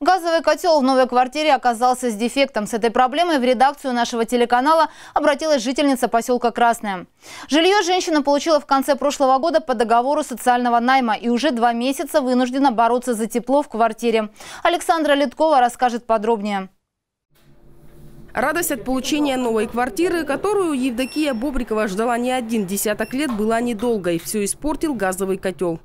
Газовый котел в новой квартире оказался с дефектом. С этой проблемой в редакцию нашего телеканала обратилась жительница поселка Красная. Жилье женщина получила в конце прошлого года по договору социального найма и уже два месяца вынуждена бороться за тепло в квартире. Александра Литкова расскажет подробнее. Радость от получения новой квартиры, которую Евдокия Бобрикова ждала не один десяток лет, была недолгой. Все испортил газовый котел.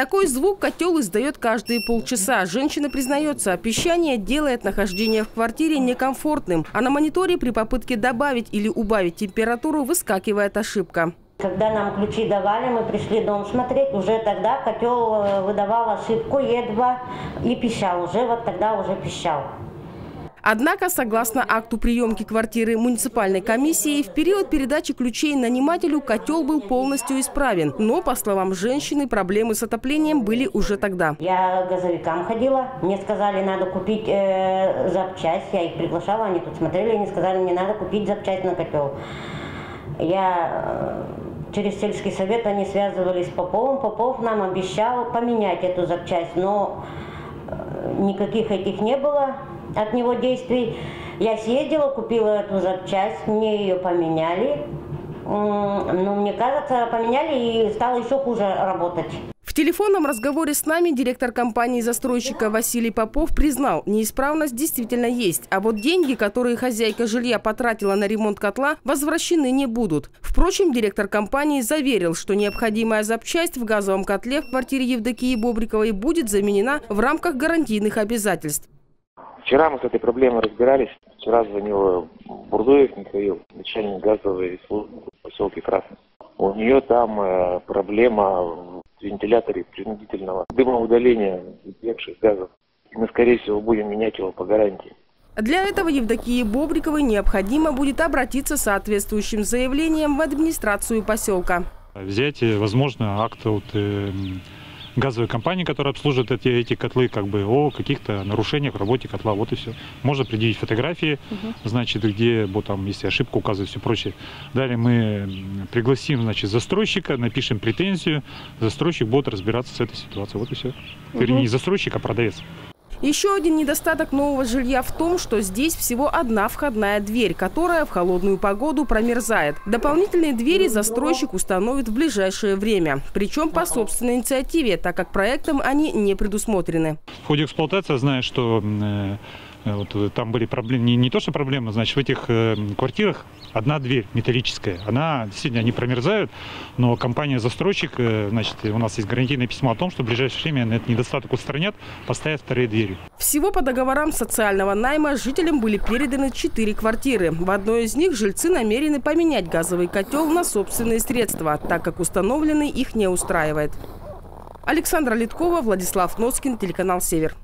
Такой звук котел издает каждые полчаса. Женщина признается, пищание делает нахождение в квартире некомфортным. А на мониторе при попытке добавить или убавить температуру выскакивает ошибка. Когда нам ключи давали, мы пришли дом смотреть, уже тогда котел э, выдавал ошибку Е2 и пищал. Уже вот тогда уже пищал. Однако, согласно акту приемки квартиры муниципальной комиссии, в период передачи ключей нанимателю котел был полностью исправен. Но, по словам женщины, проблемы с отоплением были уже тогда. Я газовикам ходила, мне сказали, надо купить э, запчасть. Я их приглашала, они тут смотрели, они сказали, мне надо купить запчасть на котел. Я э, через сельский совет они связывались с Поповым. Попов нам обещал поменять эту запчасть, но э, никаких этих не было от него действий. Я съездила, купила эту запчасть, мне ее поменяли. Ну, мне кажется, поменяли и стало еще хуже работать. В телефонном разговоре с нами директор компании-застройщика Василий Попов признал, неисправность действительно есть, а вот деньги, которые хозяйка жилья потратила на ремонт котла, возвращены не будут. Впрочем, директор компании заверил, что необходимая запчасть в газовом котле в квартире Евдокии Бобриковой будет заменена в рамках гарантийных обязательств. Вчера мы с этой проблемой разбирались. Вчера звонил Бурдуев Михаил, начальник газовой службы в поселке Красный. У нее там э, проблема в вентиляторе принудительного дымоудаления бегших газов. И мы, скорее всего, будем менять его по гарантии. Для этого Евдокии Бобриковой необходимо будет обратиться с соответствующим заявлением в администрацию поселка. Взять, возможно, акт от э, газовой компании, которая обслуживает эти, эти котлы, как бы о каких-то нарушениях в работе котла. Вот и все. Можно предъявить фотографии, угу. значит, где, вот там, если ошибка указывает, все прочее. Далее мы пригласим, значит, застройщика, напишем претензию, застройщик будет разбираться с этой ситуацией. Вот и все. Угу. Вернее, не застройщик, а продавец. Еще один недостаток нового жилья в том, что здесь всего одна входная дверь, которая в холодную погоду промерзает. Дополнительные двери застройщик установит в ближайшее время. Причем по собственной инициативе, так как проектом они не предусмотрены. В ходе эксплуатации знаю, что э, вот, э, там были проблемы, не, не то что проблемы, значит, в этих э, квартирах одна дверь металлическая. Она действительно, они промерзают, но компания-застройщик, э, значит, у нас есть гарантийное письмо о том, что в ближайшее время этот недостаток устранят, поставят вторые двери. Всего по договорам социального найма жителям были переданы четыре квартиры. В одной из них жильцы намерены поменять газовый котел на собственные средства, так как установленный их не устраивает. Александра Литкова, Владислав Носкин, телеканал «Север».